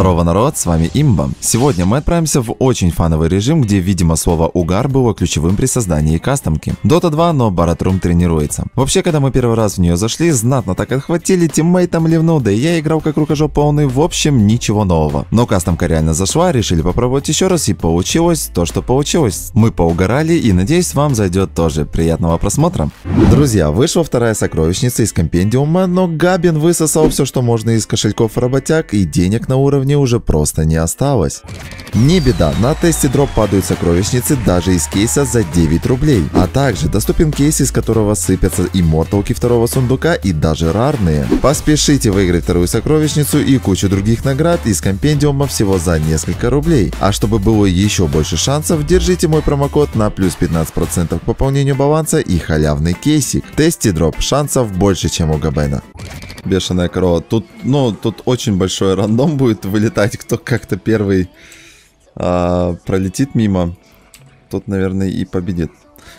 Здорово, народ, с вами Имба. Сегодня мы отправимся в очень фановый режим, где, видимо, слово «угар» было ключевым при создании кастомки. Дота 2, но Баратрум тренируется. Вообще, когда мы первый раз в нее зашли, знатно так отхватили, тиммейтом ливнул, да и я играл как рукожоп полный, в общем, ничего нового. Но кастомка реально зашла, решили попробовать еще раз, и получилось то, что получилось. Мы поугорали, и надеюсь, вам зайдет тоже. Приятного просмотра. Друзья, вышла вторая сокровищница из компендиума, но Габин высосал все, что можно из кошельков работяг, и денег на уровне уже просто не осталось. Не беда, на тесте дроп падают сокровищницы даже из кейса за 9 рублей. А также доступен кейс, из которого сыпятся имморталки второго сундука и даже рарные. Поспешите выиграть вторую сокровищницу и кучу других наград из компендиума всего за несколько рублей. А чтобы было еще больше шансов, держите мой промокод на плюс 15% к пополнению баланса и халявный кейсик. Тести дроп, шансов больше, чем у Габена. Бешеная корова. Тут, ну, тут очень большой рандом будет вылетать, кто как-то первый а, пролетит мимо. Тот, наверное, и победит.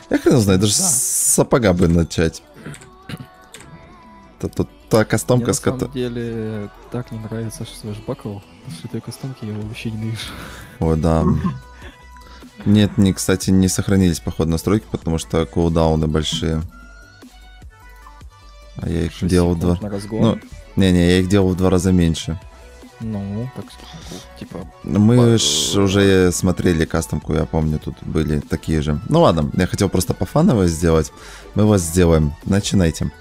Я хрен знаю, даже Да. с сапога бы начать. Тут та Мне кастомка, на с которой... самом деле так не нравится, что Slash Buckle. После той кастомки я его вообще не вижу. О, да. Нет, не, кстати, не сохранились, походу, настройки, потому что кулдауны большие. А я их делал в два... на. Ну, не-не, я их делал в два раза меньше. Ну, так, типа, Мы ж уже смотрели кастомку, я помню, тут были такие же. Ну ладно, я хотел просто по фановой сделать. Мы вас сделаем. Начинайте.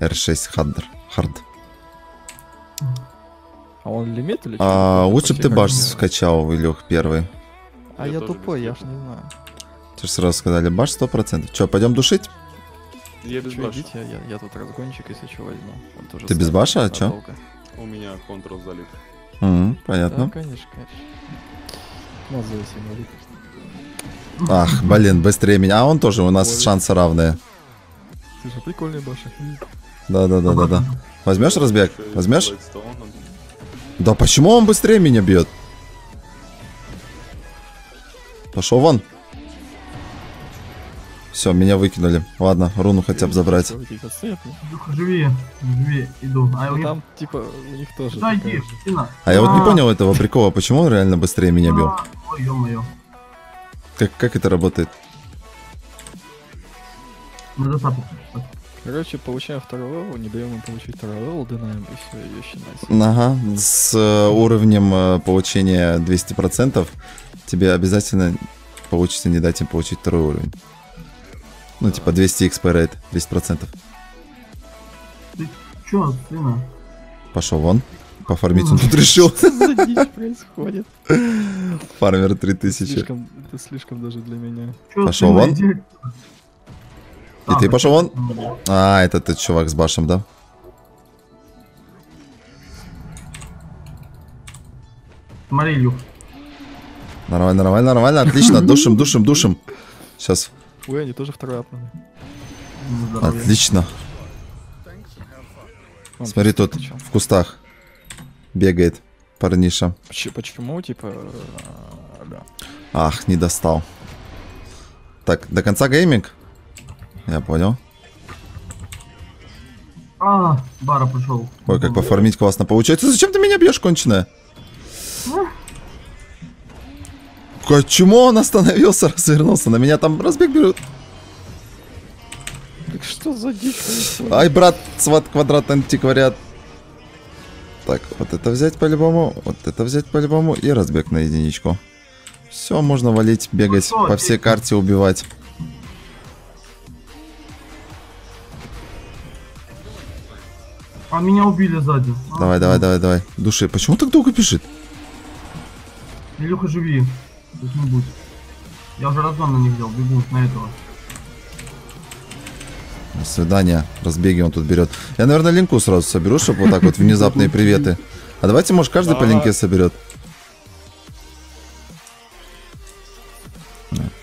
R6 Hard. Hard. а он лимит или А, лучше бы ты баш скачал, Илюх, первый. А Я я тупой, я ж не знаю. Ты же сразу сказали, баш 100%. Че, пойдем душить? Я без Чё, баша. идите, я, я тут разгончик, если что, возьму. Ты без баша, а надолго. У меня контрол залит. Да, понятно. конечно, конечно. Символик. Ах, блин, быстрее меня. А он тоже, у нас Ой. шансы равные. Ты же прикольный баша. Да-да-да-да-да. Возьмешь разбег? Возьмешь? Да почему он быстрее меня бьет? Пошел вон. Все, меня выкинули. Ладно, руну хотя бы забрать. Ну. Живи, живи, иду. А Ну, я там, типа, у них тоже такая иди? А я вот не понял этого прикола, почему он реально быстрее меня бил. А, Ой, ё-моё. Как, как это работает? Короче, получаем второй level, не даем им получить второй level, денаем, и все, и щенайся. Ага, с э, уровнем э, получения 200% тебе обязательно получится не дать им получить второй уровень. Ну, типа 200 XP rate, 200%. Ты чё, сына? Пошел вон. Пофармить он тут решил. Что за дичь происходит? Фармер 3000. Слишком, это слишком даже для меня. Сына, вон. И ты пошел вон? М, А, это тот чувак с башем, да? Смотри, Илюх. Нормально, нормально, нормально, отлично. Душим, душим, душим. Сейчас. Ой, они тоже второй апнули. Отлично. Вон, Смотри, тут причём. в кустах бегает парниша. Поч- Почему, типа, э, да. Ах, не достал. Так, до конца гейминг? Я понял. А, бара пришел. Ой, как пофармить классно получается. Зачем ты меня бьешь, конченая? Почему он остановился, развернулся? На меня там разбег берут. Так что за дичь? Ай, брат, сват квадрат антиквариат. Так, вот это взять по-любому, вот это взять по-любому и разбег на единичку. Все, можно валить, бегать, что, по всей карте убивать. А меня убили сзади. А, Давай, давай, давай, давай. Души. Почему так долго бежит? Илюха, живи. Как-нибудь. Я уже разгон на них взял, бегу на этого. До свидания. Разбеги он тут берет. Я, наверное, линку сразу соберу, чтобы вот так вот внезапные приветы. А давайте, может, каждый по линке соберет.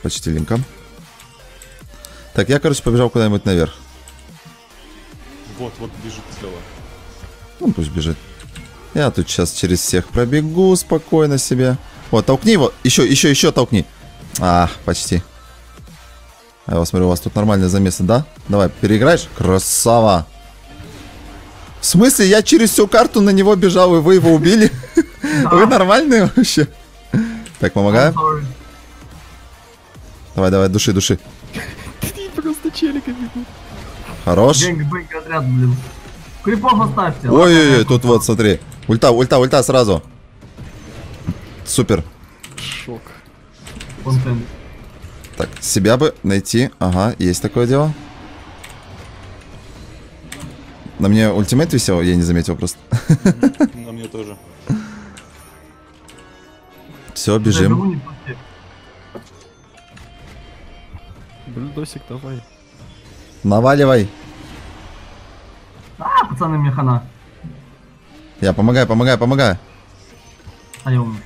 Почти линка. Так, я, короче, побежал куда-нибудь наверх. Вот, вот бежит слева. Ну, пусть бежит. Я тут сейчас через всех пробегу спокойно себе. Вот, толкни его. Еще, еще, еще толкни. А, почти. А я смотрю, у вас тут нормальные замесы, да? Давай, переиграешь? Красава. В смысле, я через всю карту на него бежал, и вы его убили? Вы нормальные вообще? Так, помогаю. Давай, давай, души, души. Просто челика. Хорош. Крипов оставьте. Ой-ой-ой, тут вот, смотри. Ульта, ульта, ульта сразу. Супер. Шок. Контент. Так, себя бы найти. Ага, есть такое дело. На мне ультимейт висел, я не заметил просто. На мне тоже. Все, бежим. Бульдосик, давай. Наваливай. А, пацаны, мне хана. Я помогаю, помогаю, помогаю. А я умер.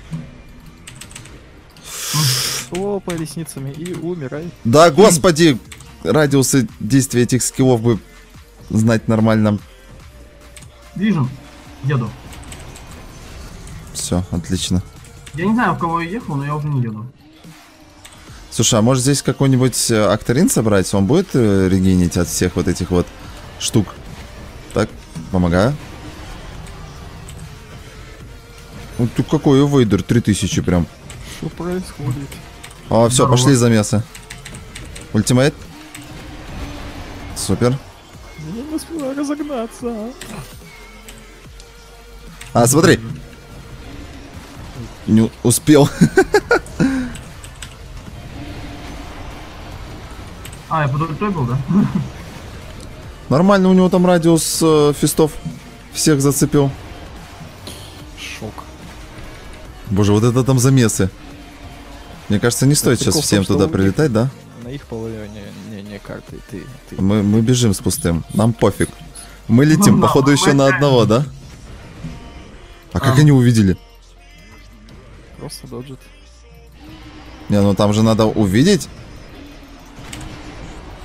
Хлопай ресницами и умирай. Да, господи, радиусы действия этих скиллов бы знать нормально. Вижен. Еду. Все, отлично. Я не знаю, в кого я ехал, но я уже не еду. Слушай, а может здесь какой-нибудь э, акторин собрать? Он будет э, регенить от всех вот этих вот штук? Так, помогаю. Вот ты какой вейдер, 3000 прям. Что происходит? А, все, Здорово. пошли замесы. Ultimate. Супер. Я не успела разогнаться. А, смотри. Не успел. А, я под ультой был, да? Нормально, у него там радиус э, фистов всех зацепил. Шок. Боже, вот это там замесы. Мне кажется, не стоит сейчас прикол в всем том, туда прилетать, да? На их половине не, не карты. Ты, ты. Мы, мы бежим с пустым. Нам пофиг. Мы летим, Ну походу, еще на одного, да? А как А. они увидели? Просто доджит. Не, ну там же надо увидеть.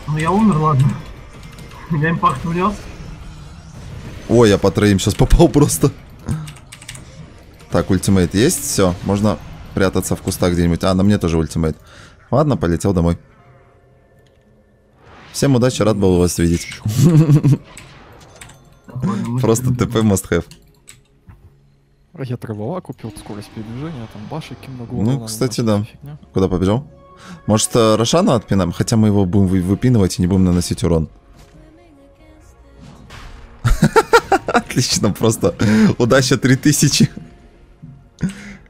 Ну я умер, ладно. Я импакт внес. Ой, я по троим сейчас попал просто. Так, ультимейт есть? Все, можно прятаться в кустах где-нибудь. А, на мне тоже ультимейт. Ладно, полетел домой. Всем удачи, рад был вас видеть. Просто ТП must have. А я травова купил, скорость передвижения, там башики много. Ну, кстати, да. Куда побежал? Может, э, Рошана отпинаем? Хотя мы его будем вы- выпинывать и не будем наносить урон. Отлично, просто удача 3000.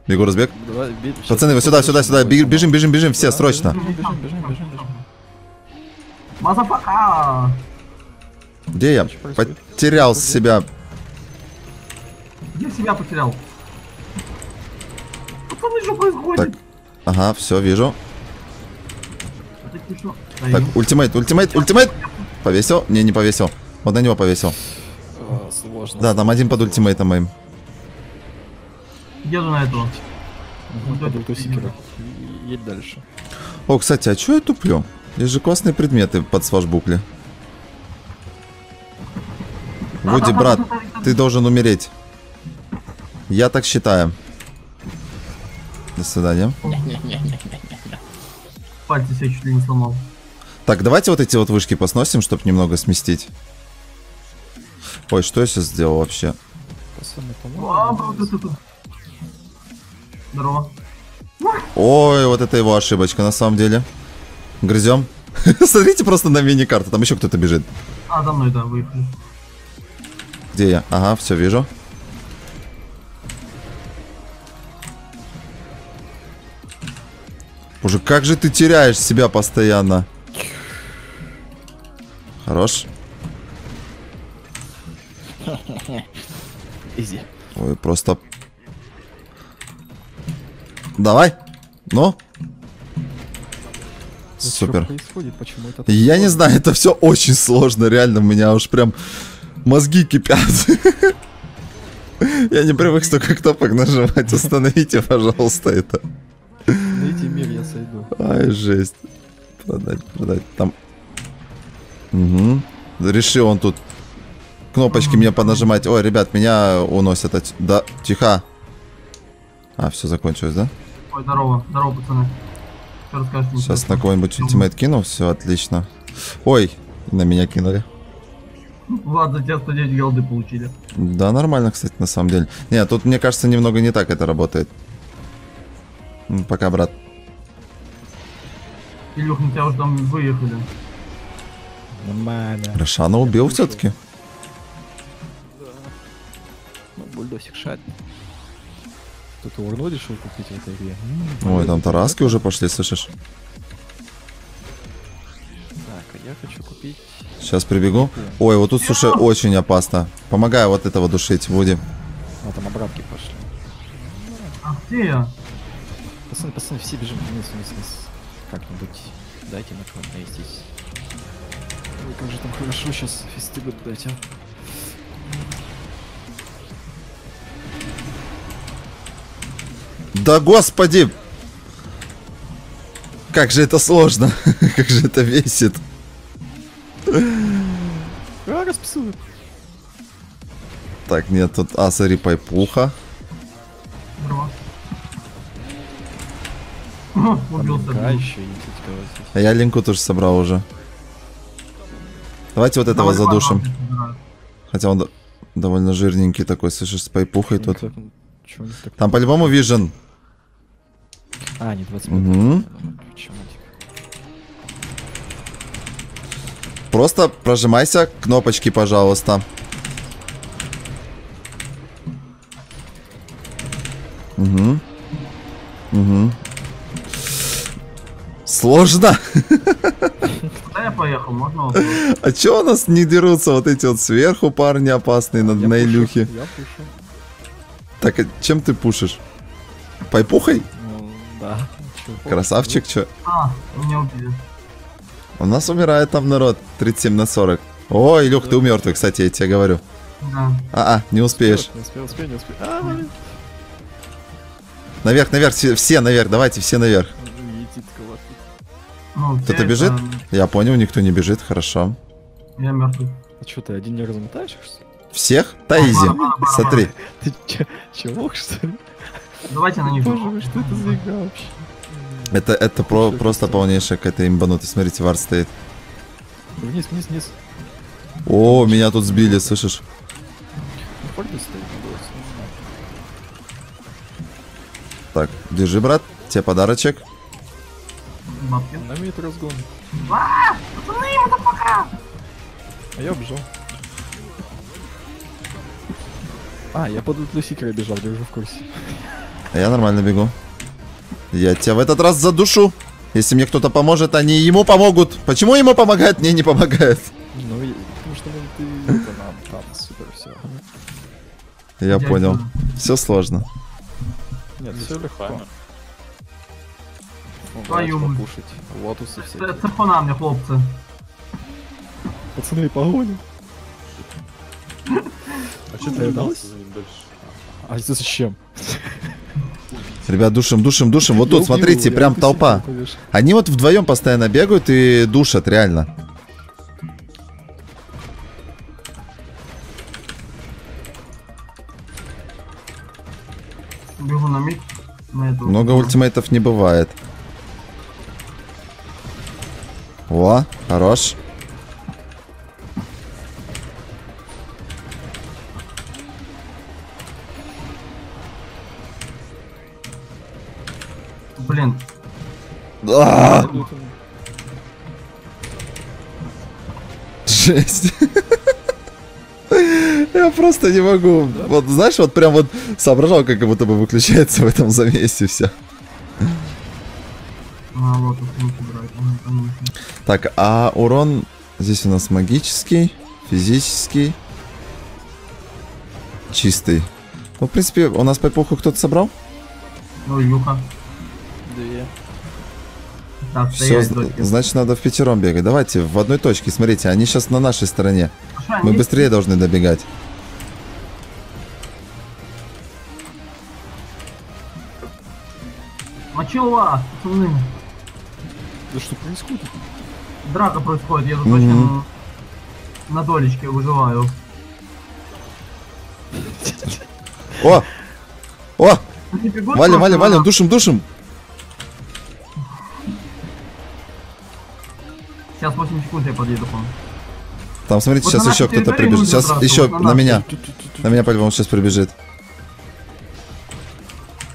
Бегу разбег. Давай, бей- Пацаны, вы сюда, сюда, сюда. Бег- Бежим, бежим, бежим, все, срочно. Бежим, бежим, бежим, бежим. бежим. Motherfucker! Где я? Потерял себя. Я себя потерял. Пацаны, что происходит? Так. Ага, все, вижу. Так, ультимейт, ультимейт, ультимейт. Повесил? Не, не повесил. Вот на него повесил. А, Сложно. Да, там один под ультимейтом моим. Еду на этого. И- Едь дальше. О, кстати, а чё я туплю? Есть же классные предметы под свашбукли. Вуди, брат, ты должен умереть. Я так считаю. До свидания. Пальцы себе чуть ли не сломал. Так, давайте вот эти вот вышки посносим, чтобы немного сместить. Ой, что я сейчас сделал вообще? Пацаны, А, по-моему. Здорово. Ой, вот это его ошибочка на самом деле. Грызем. Смотрите просто на мини-карту, там еще кто-то бежит. А, за мной, да, выехали. Где я? Ага, все вижу. Боже, как же ты теряешь себя постоянно. Хорош. Изи. Ой, просто... Давай. Ну. Супер. Почему это так Я не знаю, это все очень сложно, реально, у меня уж прям мозги кипят. Я не привык столько кнопок нажимать, остановите, пожалуйста, это. Найди мир, я сойду. Ай, жесть. Продать, продать, там. Угу. Решил он тут кнопочки мне понажимать. Ой, ребят, меня уносят от... Да, тихо. А, все закончилось, да? Ой, здорово, здорово, пацаны. Что расскажете? Сейчас на интересного? кого-нибудь ультимейт кину, все отлично. Ой, на меня кинули. Влад, за тебя 109 голды получили. Да, нормально, кстати, на самом деле. Не, тут, мне кажется, немного не так это работает. М, Пока, брат. Илюх, на тебя уже там выехали. Нормально. Рошана убил все-таки. Ну, бульдосик шарит. Кто-то урну решил купить в этой игре. Ой, там тараски уже пошли, слышишь? Так, а я хочу купить... Сейчас прибегу. Ой, вот тут, слушай, очень опасно. Помогаю вот этого душить, Вуди. А, там обратки пошли. А где я? Пацаны, пацаны, все бежим вниз, вниз, вниз. Как-нибудь дайте на кого наестись. Ой, как же там хорошо сейчас будут дать, а. Да господи! Как же это сложно. как же это весит. А, расписывают. Так, нет, тут Асари Пайпуха. Убился. Здесь. А я линку тоже собрал уже. Давайте вот этого Давай, задушим. Хотя он довольно жирненький такой, слышишь, с пайпухой тут. Там по-любому вижен. А, не 25. Мгм. Почему типа? Просто прожимайся кнопочки, пожалуйста. Угу. Угу. Сложно. Куда я поехал? Можно? А чё у нас не дерутся вот эти вот сверху парни опасные на, Я на пушу, Илюхе? Я пушу. Так, а чем ты пушишь? Пайпухой? Да. Красавчик, чё? А, меня убили. У нас умирает там народ 37 на 40. О, Илюх, ты у мертвый, кстати, я тебе говорю. Да. А-а, не успеешь. Не успел, успел, не успел. А, блин. Наверх, наверх, все, все наверх, давайте, все наверх. Ну, Кто-то бежит? Я понял, никто не бежит, хорошо. Я мертвый. А чё, ты один не размотаешь, что? Всех? Да изи. Смотри. Ты чё, что ли? Давайте на них. Боже мой, что это за игра вообще? Это, это про, просто полнейшая какая-то имбанутая. Смотрите, вар стоит. Вниз, вниз, вниз. О, меня тут сбили, слышишь? Так, держи, брат. Тебе подарочек. Бабки. На метр разгон. А, пацаны, это пока. А я обжал. А, я под Лусикера бежал, держу в курсе. А я нормально бегу. Я тебя в этот раз задушу. Если мне кто-то поможет, они ему помогут. Почему ему помогают, мне не помогают? Ну, потому что ну, ты это нам там супер все. Я понял. Все сложно. Нет, все легко. Твою мать. покушать. Лотусы Це, по нам, не хлопці. Пацаны, погони. А что ты дальше? А это зачем? Ребят, душим, душим, душим. Вот тут, смотрите, прям толпа. Они вот вдвоем постоянно бегают и душат, реально. Бігу на мід. На эту. Много ультимейтов не бывает. О, хорош. А, Идут он. жесть. Я просто не могу. Вот знаешь, вот прям вот соображал, как будто бы выключается в этом замесе все. а. Так, а урон здесь у нас магический, физический, чистый. Ну, в принципе, у нас по эпоху кто-то собрал? Ну, Илюха. Так, Все, стоять, значит, надо в пятером бегать. Давайте в одной точке. Смотрите, они сейчас на нашей стороне. А що, Мы ні? быстрее должны добегать. Мочил вас, пацаны. Да что происходит? Драка происходит, я тут Мгм. очень на долечке выживаю. О! О! Они Валим, валим, валим, душим, душим. Сейчас 8 секунд я подъеду к вам. Там, смотрите, Вот сейчас на еще кто-то прибежит. Сейчас еще вот на на меня. На меня по-любому сейчас прибежит.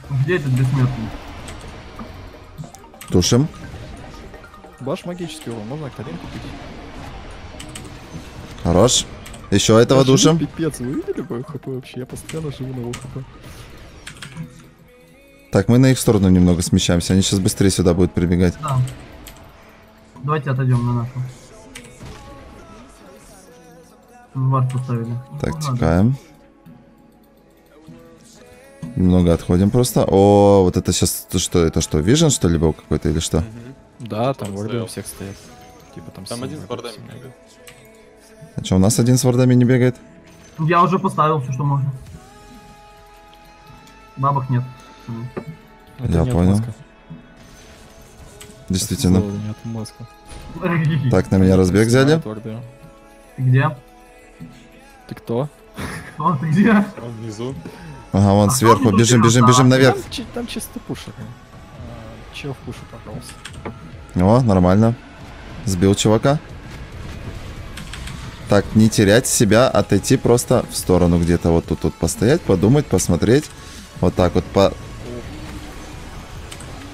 Где этот бессмертный? Тушим. Баш магический урон, можно Октавин купить? Хорош. Еще этого живу, душим. Пипец, вы видели мою хп вообще? Я постоянно живу на его хп. Так, мы на их сторону немного смещаемся. Они сейчас быстрее сюда будут прибегать. Да. Давайте отойдем на нашу. Вард поставили. Так, Ну, ладно. текаем. Немного отходим просто. О, вот это сейчас что? Это что, вижен что ли был какой-то или что? Да, там варды у всех стоят. Типа там Там один с семь бегает. А что, у нас один с вардами не бегает? Я уже поставил все, что можно. Бабок нет. Это Я не понял. отмазка. Действительно. Так, на меня разбег взяли. Ты где? Ты кто? О, ты где? Он внизу. Ага, вон А сверху. Бежим, тут бежим, бежим наверх. Там, чи- там чисто пушеры. А, Чел в пушу попался. О, нормально. Сбил чувака. Так, не терять себя, отойти просто в сторону где-то вот тут вот постоять, подумать, посмотреть. Вот так вот по...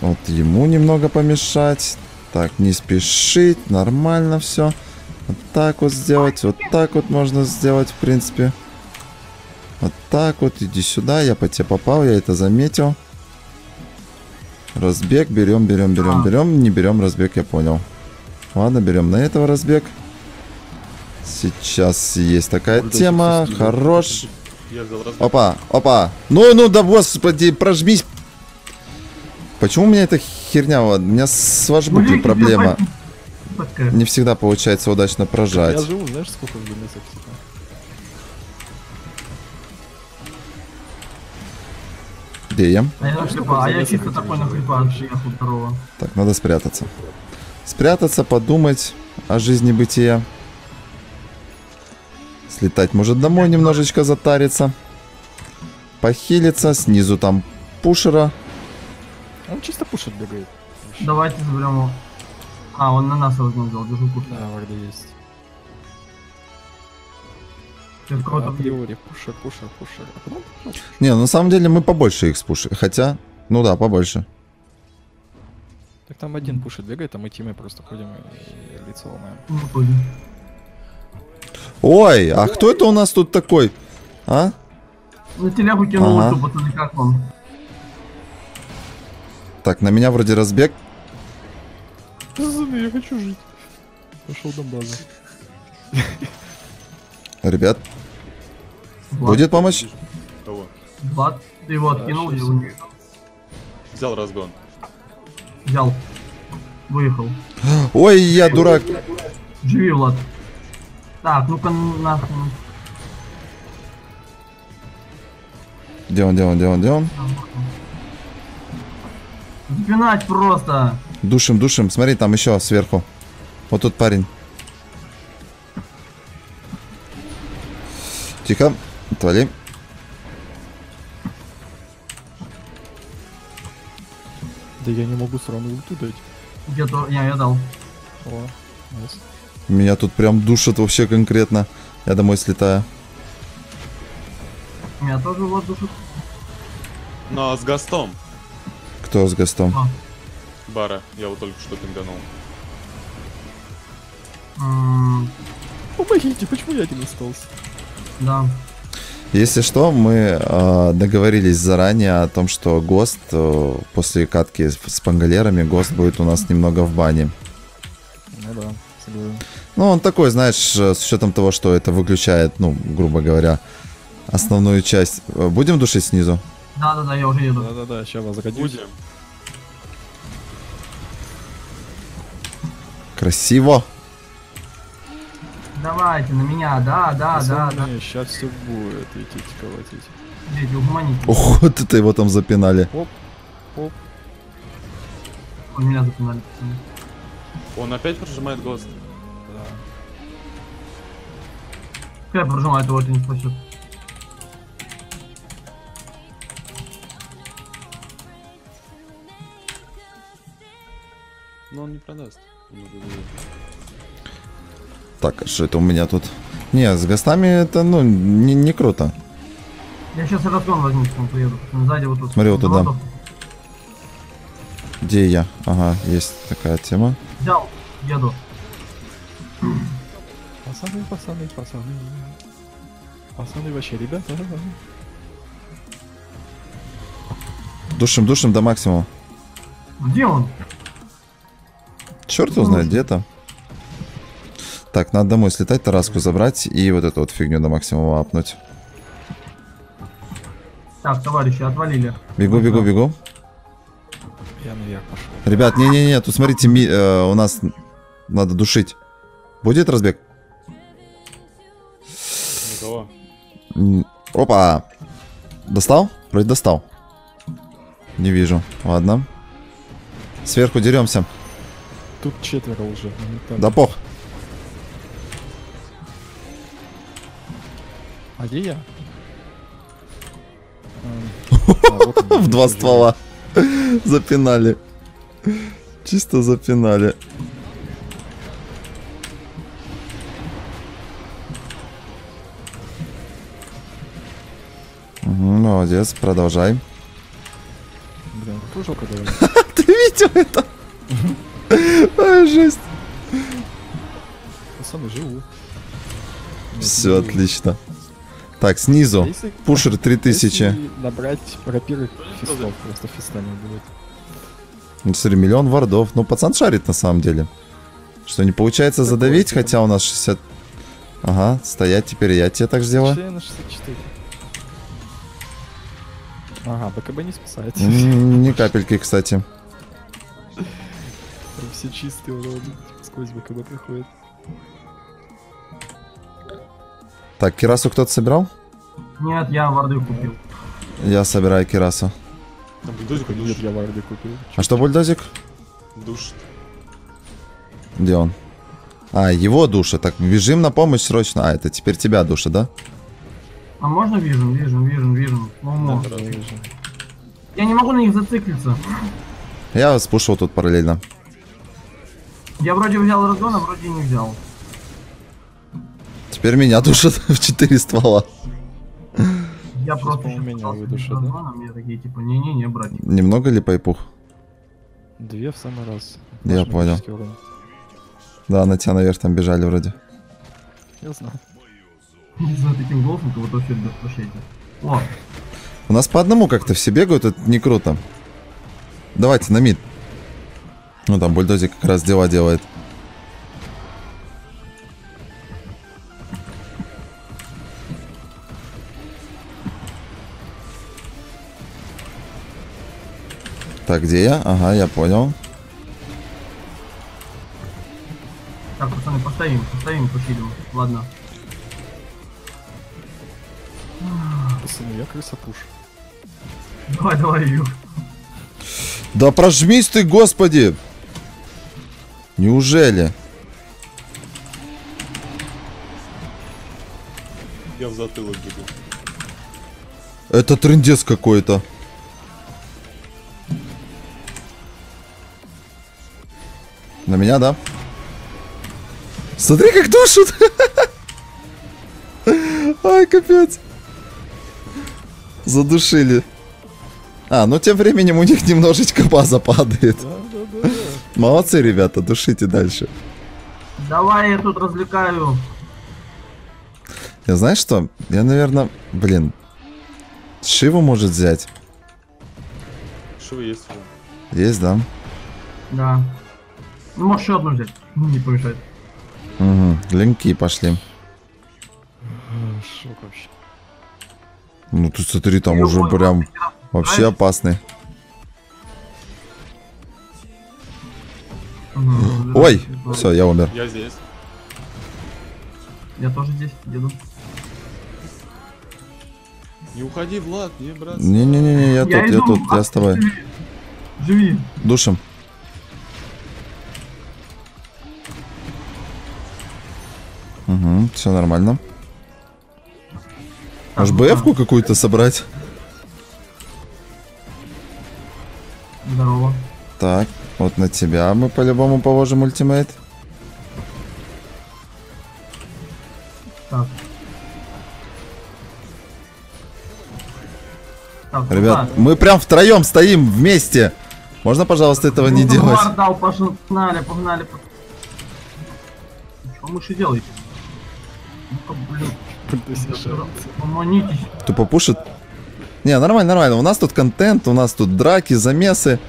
Вот ему немного помешать. Так, не спешить, нормально все. Вот так вот сделать, вот так вот можно сделать, в принципе. Вот так вот, иди сюда, я по тебе попал, я это заметил. Разбег, берем, берем, берем, берем, не берем разбег, я понял. Ладно, берем на этого разбег. Сейчас есть такая Ой, тема, хорош. Опа, опа. Ну, ну, да, господи, прожмись. Почему у меня эта херня, вот, у меня с вожбукой Блин, проблема. Не всегда получается удачно Я прожать. живу, знаешь, сколько в единицах типа? Где я? А я, на хрипа, а я чисто такой на хрипа приехал здорово. Так, надо спрятаться. Спрятаться, подумать о жизни бытия. Слетать, может, домой немножечко затариться. Похилиться, снизу там пушера. Он чисто пушит бегает. Давайте заберем его. А, он на нас возьмет, держу курс. Да, варды есть. Кого-то Априори, пушер, пушер, пушер. А ну, Не, на самом деле мы побольше их спушим. Хотя, ну да, побольше. Так там один пушит бегает, а мы тимой просто ходим и лицо ломаем. Ой, а кто это у нас тут такой? А? На телегу кинул Ага. пацаны, как вам? Так, на меня вроде разбег. Я хочу жить. Пошел до базы. Ребят, Влад, будет помощь? Кого? Влад, ты его Да, откинул, я его Взял разгон. взял. Выехал. Ой, я дурак. Живи, Влад. Так, ну-ка нахрен. Где он, где он, где он, где он? Запинать просто. Душим, душим. Смотри, там еще сверху. Вот тут парень. Тихо. Отвали. Да я не могу сраную ульту дать. Где-то, не, я дал. О, найс. Меня тут прям душат вообще конкретно. Я домой слетаю. Меня тоже Влад душит. Ну а с гастом. Кто с гостом? Бара. Я его только что пинганул. М, Помогите, почему я один остался? Да. Если что, мы э, договорились заранее о том, что ГОСТ э, после катки с, с пангалерами, ГОСТ будет у нас немного в бане. Ну да, согласен. Ну, он такой, знаешь, э, с учетом того, что это выключает, ну, грубо говоря, основную часть. Э, Будем душить снизу? Да-да-да, я уже еду. Да-да-да, сейчас возродюсь. Будем. Красиво. Давайте, на меня, да, да, да, да. Сейчас все будет, идите колотить. Дети, угомоните. Ох, вот это его там запинали. Оп, оп. Ой, меня запинали, пацаны. Он опять прожимает гост. Да. Пускай прожимает его, это не спасет. Но он не продаст. Он. Так, что это у меня тут? Не, с гостами это, ну, не, не круто. Я сейчас разгон возьму, потом приеду. Сзади вот тут. Смотри, вот туда. Где я? Ага, есть такая тема. Взял, еду. Пацаны, пацаны, пацаны. Пацаны вообще, ребята. Душим, душим до максимума. Где он? Черт его знает, где-то. Так, надо домой слетать, Тараску забрать и вот эту вот фигню до максимума апнуть. Так, товарищи, отвалили. Бегу, бегу, бегу. Я наверх пошел. Ребят, не-не-не, тут смотрите, ми- э, у нас надо душить. Будет разбег? Никого. Опа! Достал? Вроде достал. Не вижу. Ладно. Сверху деремся. Тут четверо уже. ну, там- Да пох. А где я? А, В два ствола. Запинали. Чисто запинали. Молодец, продолжай. Блин, довольно. Ты видел это? Жесть. Пацаны, живу. Все отлично. Так, снизу. если- Пушер 3000. если набрать рапиры фистов, просто фиста не будет. Ну, смотри, миллион вардов. Ну, пацан шарит на самом деле. Что, не получается Такое задавить, себе. хотя у нас 60... Ага, стоять теперь я тебе так сделаю. 4 на 64. Ага, БКБ не спасает. Ни капельки, кстати. Все чистые вроде. Сквозь БКБ проходит. Так, кирасу кто-то собирал? Нет, я варды купил. Я собираю кирасу. Там бульдозик Нет, я варды купил. А что, бульдозик? Душ. Где он? А, его душа. Так, бежим на помощь срочно. А, это теперь тебя душа, да? А можно вижен, вижен, вижен, вижен? Ну, можно. Да, вижу. Я не могу на них зациклиться. Я спушил тут параллельно. Я вроде взял разгон, а вроде не взял. Теперь меня душат в 4 ствола. Я Сейчас, просто меня выдушат, да? мне такие типа, не-не-не, брать. Немного ли пайпух? Две в самый раз. Я понял. Да, на тебя наверх там бежали вроде. Я знаю. Не знаю, таким голосом, все ребят, прощайте. О, У нас по одному как-то все бегают, это не круто. Давайте на мид. Ну там бульдозик как раз дела делает. Так, где я? Ага, я понял. так, пацаны, постоим, постоим, пошилим. Ладно. Пацаны, я крыса пуш. Давай, давай, Ю. Да прожмись ты, господи! Неужели? Я в затылок бегу. Это трендец какой-то. На меня, да? Смотри, как душит! Ай, капец. Задушили. А, ну тем временем у них немножечко база падает. Да, да, да, да. Молодцы, ребята, душите дальше. Давай я тут развлекаю. Я знаешь что? Я, наверное, блин, Шиву может взять. Что есть уже? Есть, да? Да. Ну, можешь еще одну взять. Ну, Не помешает. Угу. Линки пошли. Шок вообще. Ну ты смотри, там уже Ой, прям вообще опасный. Ой, все, я умер. Я здесь. Я тоже здесь еду. Не уходи, Влад, не, брат. Не-не-не, я тут, я тут, я с тобой. Живи. Живи. Душим. Угу, все нормально. Аж БФ-ку какую-то собрать. Здорово. Так, вот на тебя мы по-любому положим ультимейт. Так. так ну Ребят, куда? мы прям втроем стоим вместе. Можно, пожалуйста, этого ну, не делать? Дал, погнали, погнали. Что мыши делаете? Ну-ка, блин. Ну, Тупо пушит? Не, нормально, нормально. У нас тут контент, у нас тут драки, замесы.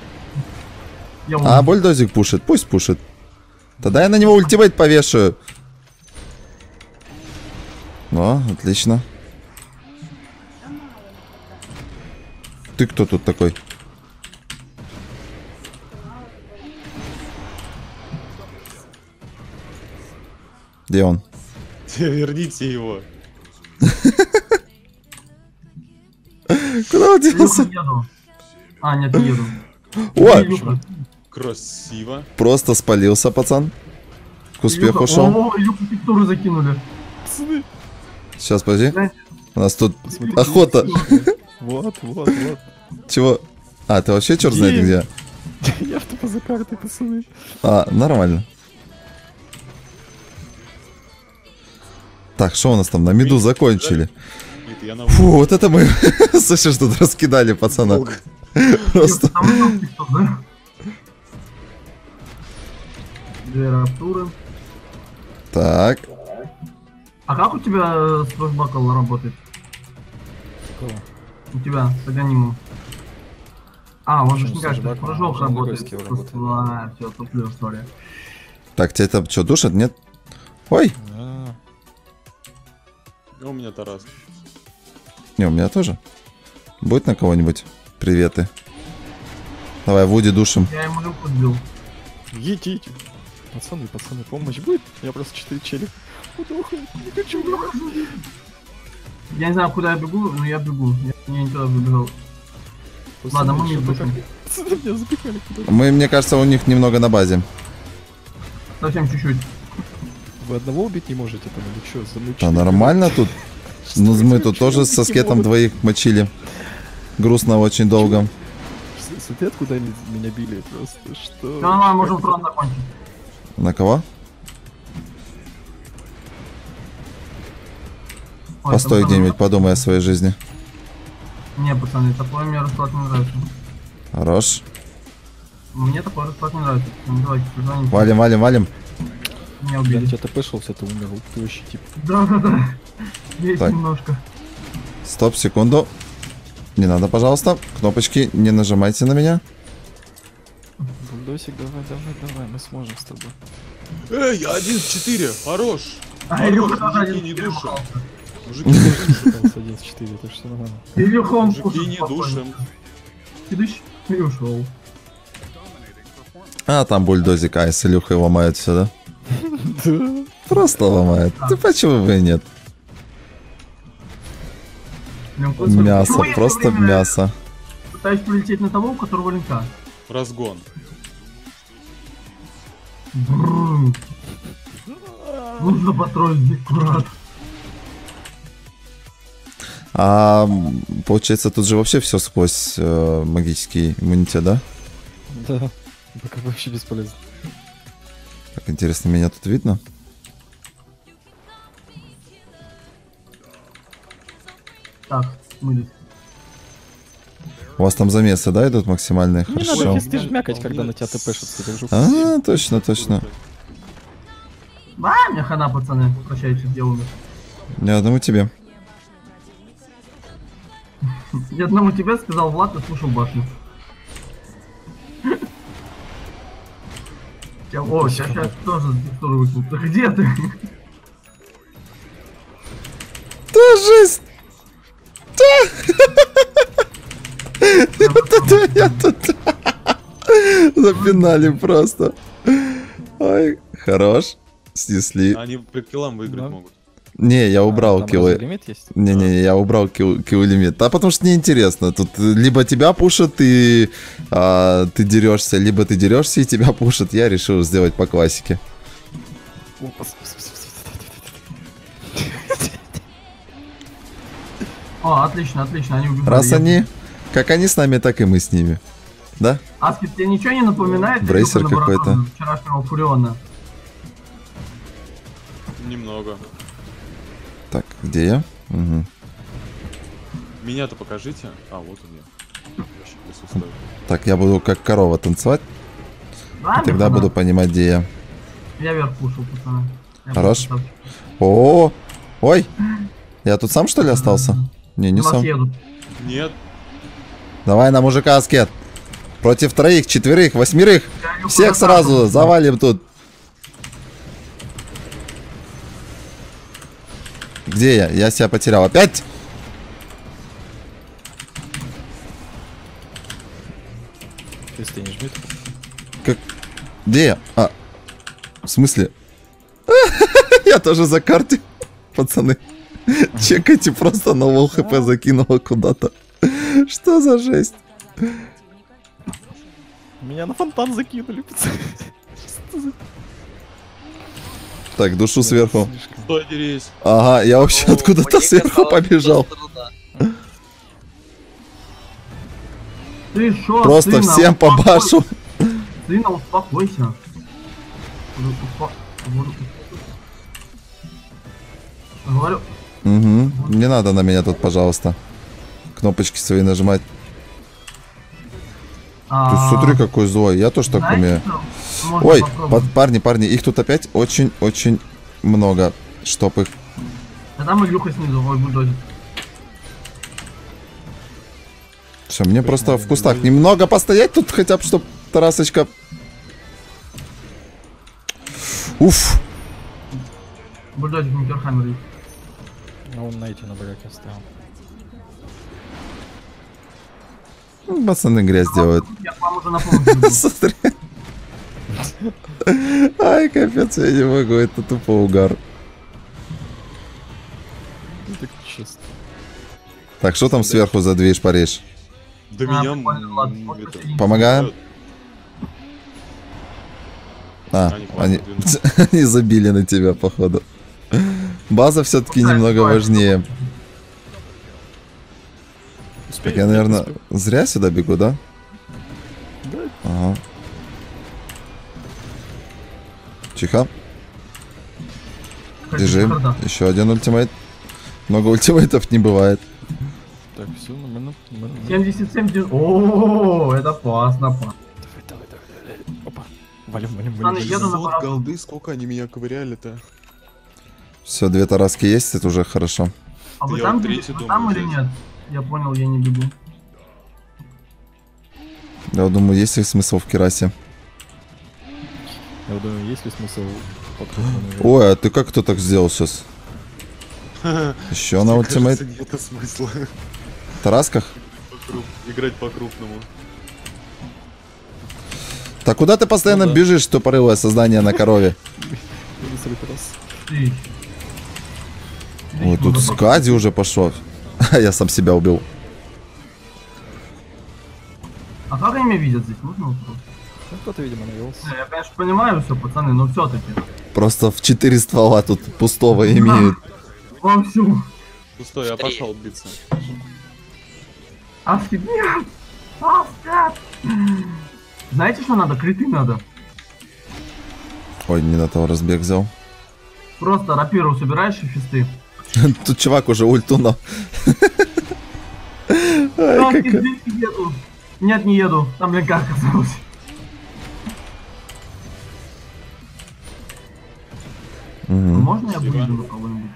Я А бульдозик пушит, пусть пушит. Тогда я на него ультивейт повешаю. О, отлично. Ты кто тут такой? Где он? Верните его. Куда он Илюха, делся? А, нет, не еду. Ой, Илюха. Красиво. просто спалился, пацан. К успеху Илюха, шел. О, Илюху текстуры закинули. Пацаны, Сейчас, подожди. У нас тут Посмотрите. охота. вот, вот, вот. Чего? А, ты вообще черт знает где? Я тупо за картой, пацаны. А, нормально. Так, что у нас там? На миду закончили. Фу, вот это мы, слышишь, тут раскидали пацана. Просто. Две раптуры. Так, А как у тебя свэшбакл работает? Кого? У тебя с аганимом. А, он же не кажется, прыжок работает. А, все, туплю история. так, тебя это что, душит, нет? Ой, А, А У меня Тарас. не, у меня тоже. Будет на кого-нибудь приветы. Давай, Вуди душим. Я ему люку сбил. Едите. Пацаны, пацаны, помощь будет? Я просто 4 челик. Удохаю, не хочу. Я не знаю, куда я бегу, но я бегу. Я, я не туда выбежал. Ладно, мы не Пацаны, душим. Пацаны, меня запихали куда-то. Мы, мне кажется, у них немного на базе. Совсем чуть-чуть. Вы одного убить не можете там или что? За мной А нормально тут? Ну, мы тут тоже со скетом двоих мочили. Грустно очень долго. С- Смотри, откуда они меня били просто. Что? Ну, ладно, можем трон закончить. На кого? Ой, Постой где-нибудь, подумай о своей жизни. Не, пацаны, такой мне расклад не нравится. Хорош. Мне такой расклад не нравится. Ну, давайте, позвоните. Валим, валим, валим. Меня Я убили. тебя тпшился, ты умер, ты вообще тип. Да-да-да. Есть Так. немножко. Стоп, секунду. Не надо, пожалуйста. Кнопочки не нажимайте на меня. Бульдосик, давай, давай, давай, мы сможем с тобой. Эй, один в четыре. Хорош. А Илюха тоже мужики один не душим. Мужики не душим. Остался 11-4, так что нормально. Илюха он Мужики не душим. Кидыш и ушел. А, там бульдозик Ай с Илюхой ломают все, да? Просто ломает. Ты почему бы и нет? Мясо, я просто мясо. Пытаюсь полететь на того, у которого линка. Разгон. Бррр. Нужно построить декурат. А получается, тут же вообще все сквозь э, магический иммунитет, да? Да. Пока вообще бесполезно. Так интересно, меня тут видно? Так, мы здесь. У вас там замесы, да, идут максимальные? Не Хорошо. надо фисты жмякать, когда на тебя тпшатся. А, точно, точно. А, мне хана, пацаны. Прощайте, где умер. Ни одному тебе. Я одному тебе сказал Влад и слушал башню. О, я сейчас тоже с текстуры выкинул. Да где ты? Да, жесть! Да, я тут запинали просто. Ой, хорош. Снесли. Они по киллам выиграть Да. могут. Не, я убрал Там киллы. лимит есть? Не-не, я убрал kill, kill лимит. Да, потому что неинтересно. Тут либо тебя пушат, и а, ты дерешься, либо ты дерешься, и тебя пушат. Я решил сделать по классике. О, отлично, отлично, они убивали. Раз они, как они с нами, так и мы с ними. Да? Аскет, тебе ничего не напоминает? Bracer на какой-то. Вчерашнего Фуриона. Немного. Так, где я? Мгм. Меня-то покажите. А, вот он я. Так, я буду как корова танцевать, Да, и тогда пацаны? буду понимать, где я. Я вверх пушил, пацаны. Я Хорош. просто О, ой, я тут сам что ли остался? Не, не сам. едут. Нет. Давай на мужика аскет. Против троих, четверых, восьмерых. Всех сразу завалим тут. Где я? Я себя потерял. Опять? Если не жмет. Как? Где я? А, в смысле? Я тоже за карте, пацаны. Чекайте, просто на вол хп закинула куда-то. Что за жесть? Меня на фонтан закинули, пацаны. Так, душу сверху. Слишком. Стой, дерись. Ага, я вообще Ну, откуда-то сверху побежал. Ты шо, Просто сына, всем по успокой- башу. Сына, успокойся. Успо- Говорю, Говорю, Угу. Не надо на меня тут, пожалуйста. Кнопочки свои нажимать. Ты а, смотри, какой злой. Я тоже так умею. Ой, парни, парни, их тут опять очень-очень много. Чтоб их... А там Илюха снизу, ой, бульдозит. Все, мне просто в кустах немного постоять тут хотя бы, чтоб Тарасочка... Уф. Бульдозит Микерхаммер есть. А он на эти на браке оставил. Ну, Пацаны грязь делают. Я вам уже. Смотри. Ай, капец, я не могу, это тупо угар. Ну так чисто. Так, что там сверху за движ Париж? Да А, меня... посидим. Помогаем? А, Они они, забили на тебя, походу. База все-таки немного важнее. Успею? Так я, наверное, успею. зря сюда бегу, да? Да. Ага. Тихо, держи. Еще один ультимейт. Много ультимейтов не бывает. Так, все, нормально. нормально. 77 дин- О, это опасно, опасно. Давай, давай, давай, давай. Опа. Валим, валим, валим. Вот паровоз. голды, сколько они меня ковыряли-то. Все, две тараски есть, это уже хорошо. А вы Я там, вот беги- третий вы там или нет? Я понял, я не бегу. Я думаю, есть ли смысл в керасе? Я думаю, есть ли смысл? Ой, а ты как кто так сделал сейчас? Еще на ультимейт. кажется, Нет смысла В тарасках? Играть по-крупному. Так куда ты постоянно Ну да. бежишь, тупорылое создание на корове? Ой, тут Скади уже пошел. Я сам себя убил. А как они меня видят здесь? Можно вопрос? Ну, кто-то, видимо, навелся. Я, конечно, понимаю все, пацаны, но все-таки. Просто в 4 ствола тут пустого имеют. Вовсю. Пустой, я пошел биться. Аскет, нет! Аскет! Знаете, что надо? Криты надо. Ой, не на того разбег взял. Просто рапиру собираешь и фисты. Тут чувак уже ультунул. Аскет, здесь еду. Нет, не еду. Там блин как оказалось. Мгм. Можно я на кого-нибудь?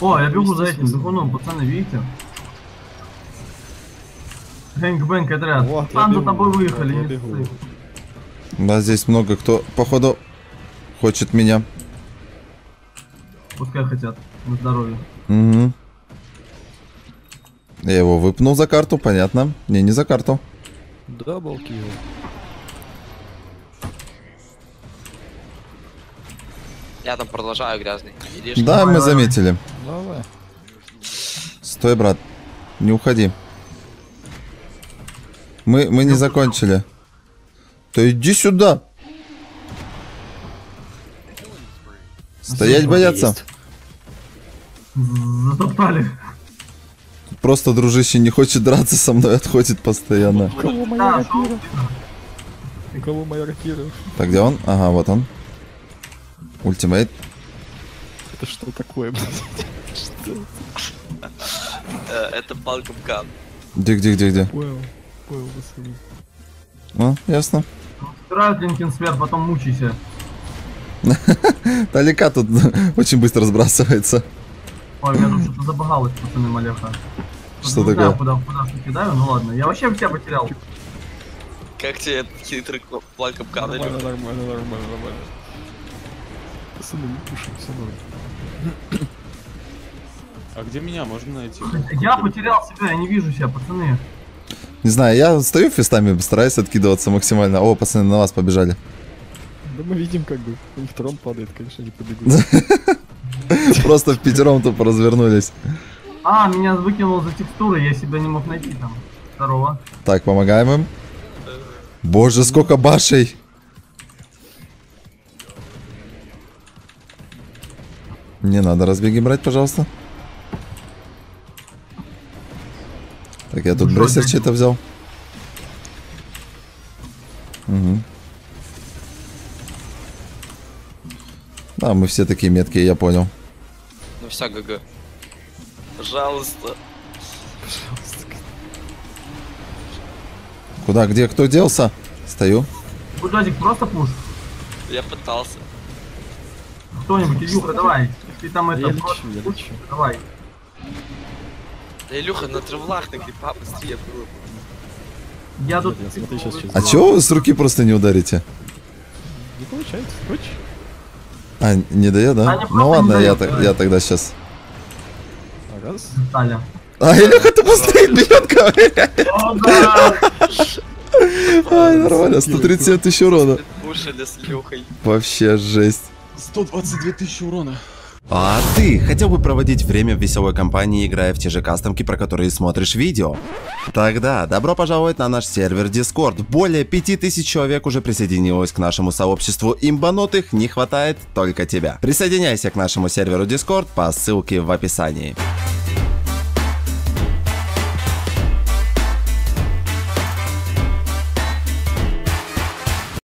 О, я бегу за этим бегуном, пацаны, видите? Хэнк Бэнк отряд. Вот, Там за тобой выехали, не. Да, здесь много кто, походу, хочет меня. Пускай хотят. На здоровье. Угу. Я его выпнул за карту, понятно. Не, не за карту. Double kill. Я там продолжаю грязный. Видишь? Да, мы давай. заметили. Давай. Стой, брат. Не уходи. Мы, мы не закончили. То иди сюда. Стоять бояться. Затоптали. Просто дружище не хочет драться со мной, отходит постоянно. У кого моя? У кого моя рапира? Так, где он? Ага, вот он. Ультимейт. Это что такое, блядь? Что? Э, Это палкапкан. Где, где, где, где? Понял, понял, пацаны. А, ясно. Собирают Линкен Свер, потом мучайся. Талика тут очень быстро сбрасывается. Ой, у меня тут что-то забагалось, пацаны, малеха. Что Не знаю, такое? куда, куда что кидаю, ну ладно. Я вообще тебя потерял. Как тебе этот хитрый палкапкан, Нормально, Илюха? нормально, нормально, нормально. Пацаны, не пушим, все норм. А где меня можно найти? Я потерял себя, я не вижу себя, пацаны. Не знаю, я стою фистами, стараюсь откидываться максимально. О, пацаны, на вас побежали. Да мы видим, как бы. Он в трон падает, конечно, не побегут. Просто в пятером тупо развернулись. А, меня выкинул за текстуры, я себя не мог найти там. Здорово. Так, помогаем им. Боже, сколько башей. Не надо разбеги брать, пожалуйста. Так, я тут Ну, брейсер чей-то взял. Угу. Да, мы все такие меткие, я понял. Ну все, ГГ. Пожалуйста. Куда, где, кто делся? Стою. Бульдозик, просто пуш. Я пытался. Кто-нибудь, Илюха, давай. Ты там это, я просто лечу, я пуш, лечу. давай. Да, Илюха, на тревлах на гриппа быстрее было. Я тут... Я смотри, щас, щас. А чего вы с руки просто не ударите? Не получается, хочешь? А, не дает, да? А, не, ну ладно, не я, я тогда сейчас. А раз. А, Илюха тупо стоит, бьет ковыряет. О, да! Ай, нормально, 137 тысяч урона. Пушили с Илюхой. Вообще жесть. 122 тысячи урона. А ты хотел бы проводить время в веселой компании, играя в те же кастомки, про которые смотришь видео? Тогда добро пожаловать на наш сервер Discord. Более 5000 человек уже присоединилось к нашему сообществу. Имбанутых не хватает только тебя. Присоединяйся к нашему серверу Discord по ссылке в описании.